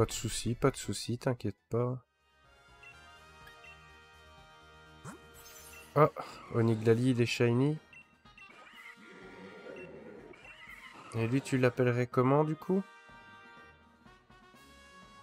Pas de souci, pas de souci, t'inquiète pas. Ah, Oniglali, il est shiny. Et lui, tu l'appellerais comment, du coup?